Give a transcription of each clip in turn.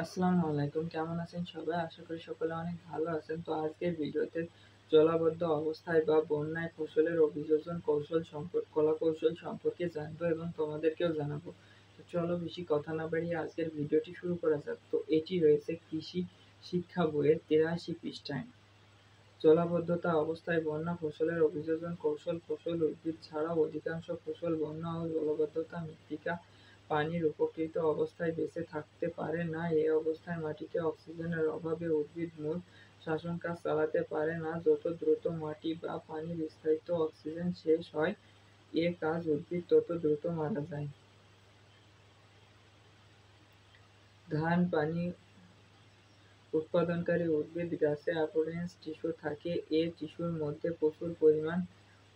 আসসালামু আলাইকুম। কেমন আছেন সবাই? আশা করি সকলে অনেক ভালো আছেন। তো আজকের ভিডিওতে জলাবদ্ধ অবস্থায় বা বন্যায় ফসলের অভিযোজন কৌশল কলা কৌশল সম্পর্কে জানব এবং তোমাদেরকেও জানাব। তো চলো বেশি কথা না বাড়িয়ে আজকের ভিডিওটি শুরু করা যাক। তো এটি রয়েছে কৃষি শিক্ষা বইয়ের তেরাশি পৃষ্ঠায়। জলাবদ্ধতা অবস্থায় বন্যা ফসলের অভিযোজন কৌশল, ফসল উদ্ভিদ ছাড়াও অধিকাংশ ফসল বন্যা ও জলাবদ্ধতা মৃত্তিকা পানির উপকৃত অবস্থায় বেঁচে থাকতে পারে না, এ অবস্থায় মাটিতে অক্সিজেনের অভাবে উদ্ভিদ মূল শাসন কাজ চালাতে পারে না। যত দ্রুত মাটি বা পানির বিস্তারিত অক্সিজেন শেষ হয়, এ কাজ উদ্ভিদ তত দ্রুত মারা যায়। ধান, পানি উৎপাদনকারী উদ্ভিদ, গাছে অ্যাপোডেন্স টিস্যু থাকে, এ টিস্যুর মধ্যে প্রচুর পরিমাণ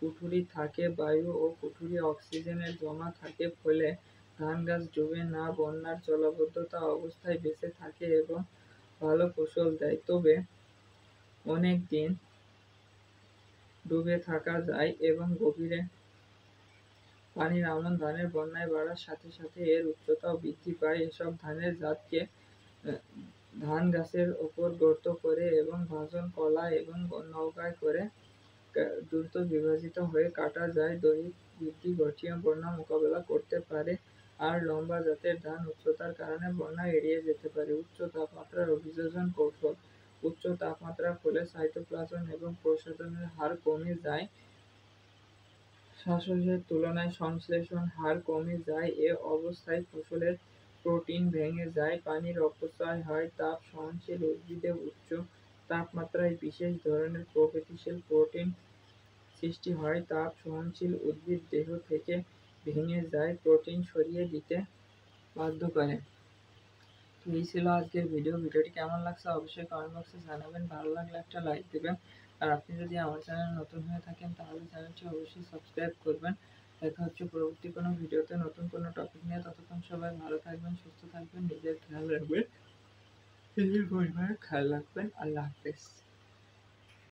কুঠুরি থাকে, বায়ু ও কুঠুরি অক্সিজেনের জমা থাকে, ফলে ধান গাছ ডুবে না বন্যার জলাবদ্ধতা অবস্থায় বেঁচে থাকে এবং ভালো ফসল দেয়। তবে অনেক দিন ডুবে থাকা যায় এবং গভীরে পানির আমন ধানের বন্যায় বাড়ার সাথে সাথে এর উচ্চতাও বৃদ্ধি পায়। এসব ধানের জাতকে ধান গাছের ওপর গর্ত করে এবং ভাজন, কলা এবং নৌকায় করে দ্রুত বিভাজিত হয়ে কাটা যায়। দৈহিক বৃদ্ধি, ঘটিয়ে বন্যা মোকাবেলা করতে পারে। আর লম্বা জাতের ধান উচ্চতার কারণে বন্যা এড়িয়ে যেতে পারে। উচ্চ তাপমাত্রার অভিযোজন কৌশল। উচ্চ তাপমাত্রার ফলে সাইটোপ্লাজম এবং প্রসাধনের হার কমে যায়। শ্বাসের তুলনায় সংশ্লেষণ হার কমে যায়। এ অবস্থায় ফসলের প্রোটিন ভেঙে যায়। পানির অপচয় হয়। তাপ সহনশীল উদ্ভিদে উচ্চ তাপমাত্রায় বিশেষ ধরনের প্রগতিশীল প্রোটিন সৃষ্টি হয়। তাপ সহনশীল উদ্ভিদ দেহ থেকে ভেঙে যায় প্রোটিন সরিয়ে দিতে বাধ্য করে। তো এই ছিল আজকের ভিডিও ভিডিওটি কেমন লাগছে অবশ্যই কমেন্ট বক্সে জানাবেন। ভালো লাগলে একটা লাইক দেবেন। আর আপনি যদি আমার চ্যানেল নতুন হয়ে থাকেন, তাহলে চ্যানেলটি অবশ্যই সাবস্ক্রাইব করবেন। দেখা হচ্ছে পরবর্তী কোনো ভিডিওতে নতুন কোনো টপিক নিয়ে। ততক্ষণ সবাই ভালো থাকবেন, সুস্থ থাকবেন, নিজের খেয়াল রাখবেন। নিজের পরিবারের খেয়াল রাখবেন। আল্লাহ হাফেজ।